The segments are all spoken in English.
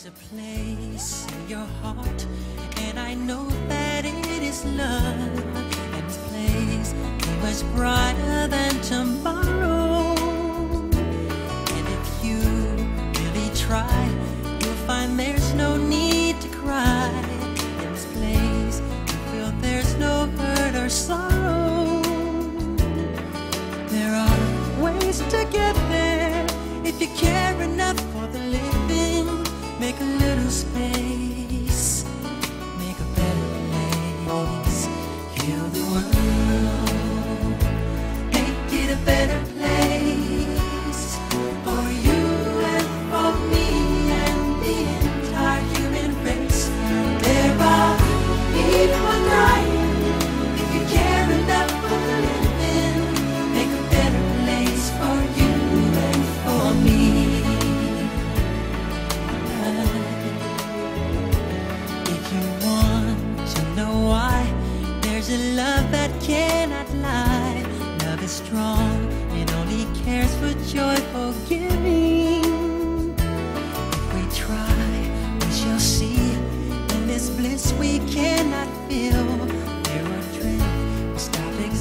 There's a place in your heart, and I know that it is love. And this place be much brighter than tomorrow. And if you really try, you'll find there.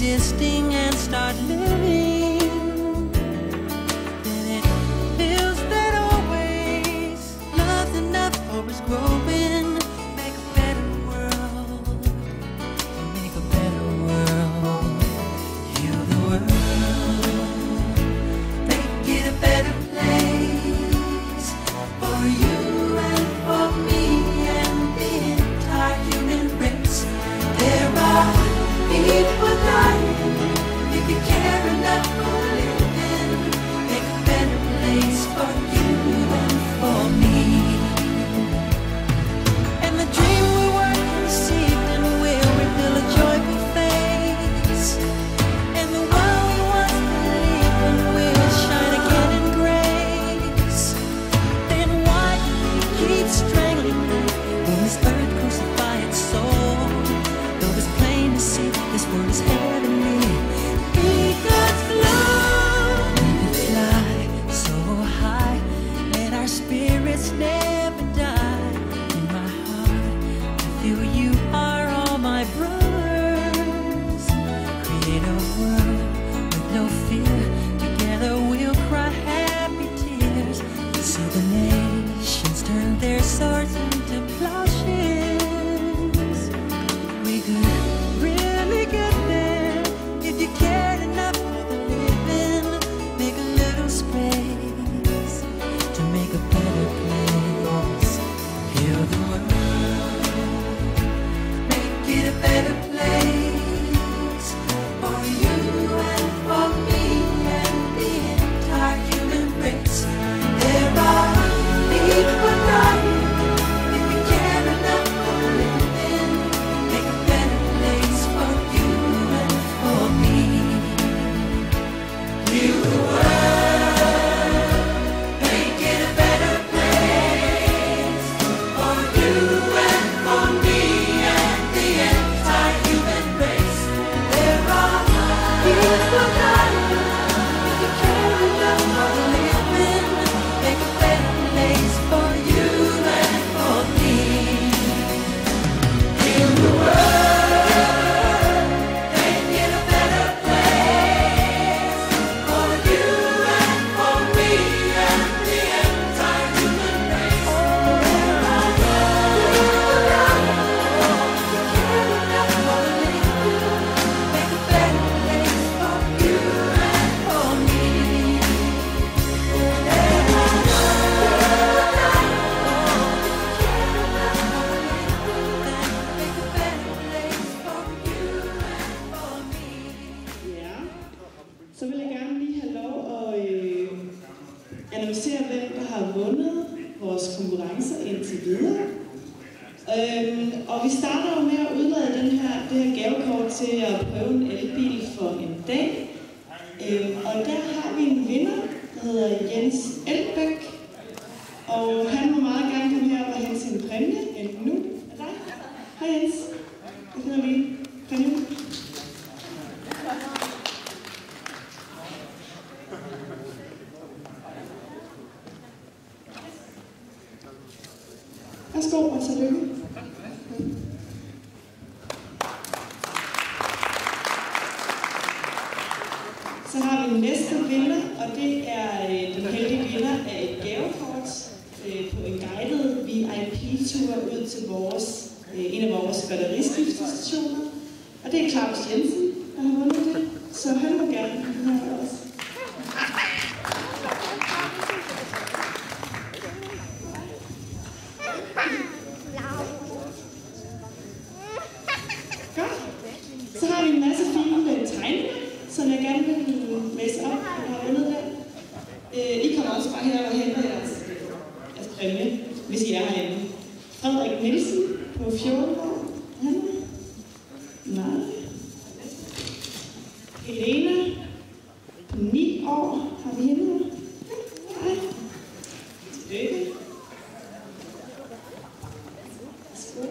and start living. så vil jeg gerne lige have lov at øh, annoncere, hvem der har vundet vores konkurrencer indtil videre. Øhm, og vi starter jo med at udlade den her, det her gavekort til at prøve en elbil for en dag. Øhm, og der har vi en vinder, der hedder Jens Elbæk. Og han må meget gerne komme her og hente sin præmie, enten nu eller dig. Hej Jens. Så har vi den næste vinder, og det er øh, den heldige vinder af et gavekort øh, på en guided VIP-tur ud til vores, øh, en af vores batteriskiftestationer. Og det er Claus Jensen, der har vundet det, så han må gerne have her også. Godt. Så har vi en masse fine øh, tegninger, som jeg gerne vil læse op, der har vundet den. Øh, I kommer også bare her og her jeres, jeres præmie, hvis I er herinde. Frederik Nielsen på 14 år. Er Han med? Nej. Helena på 9 år. Har vi hende med? Nej. Tillykke. Værsgo.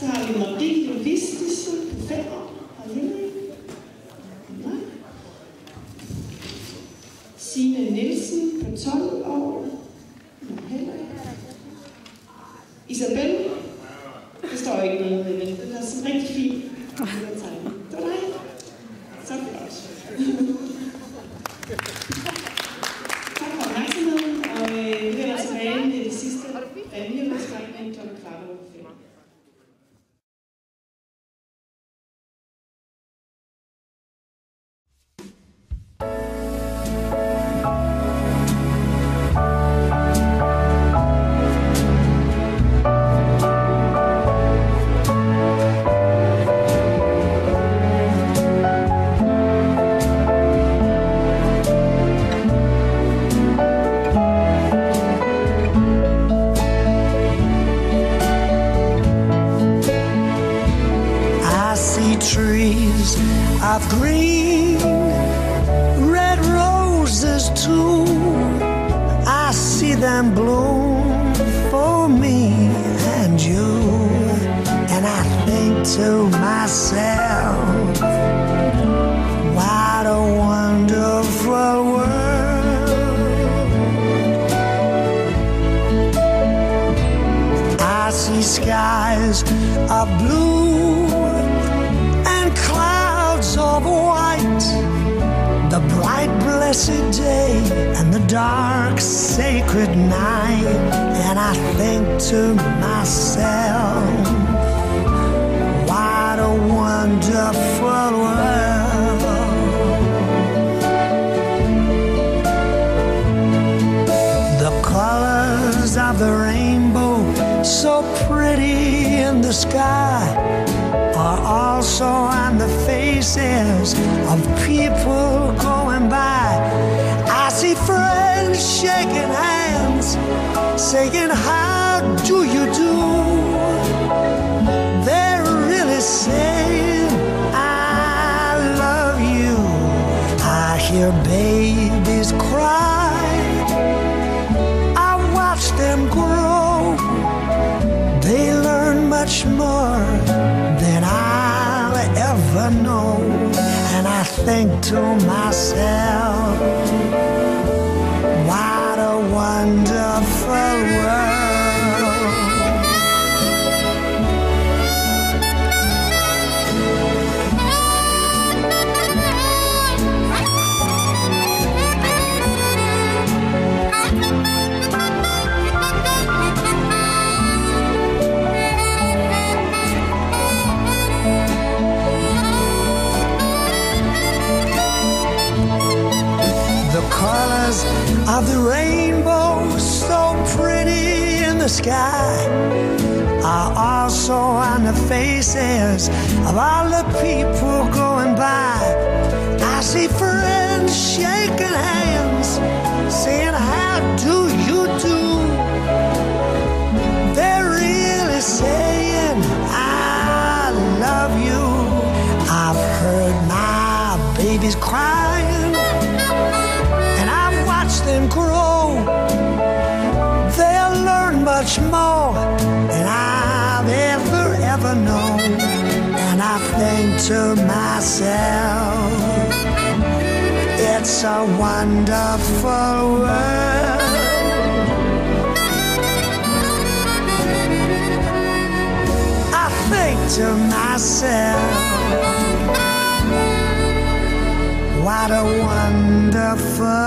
Så har vi Marie Vistisen på 5 år. Har vi hende med? Nej. Signe Nielsen på 12 år. Nej, heller ikke. Isabel. Det står ikke noget i men den er sådan rigtig fin. Green, And I think to myself, what a wonderful world. The colors of the rainbow, so pretty in the sky, are also on the faces of people going by. I see friends shaking hands, saying, How do you do? They're really saying, I love you. I hear babies cry. I watch them grow. They learn much more than I'll ever know. And I think to myself, sky, are also on the faces of all the people going by. I see friends shaking hands, saying, How do you do? They're really saying, I love you. I've heard my babies crying much more than I've ever, ever known. And I think to myself, it's a wonderful world. I think to myself, what a wonderful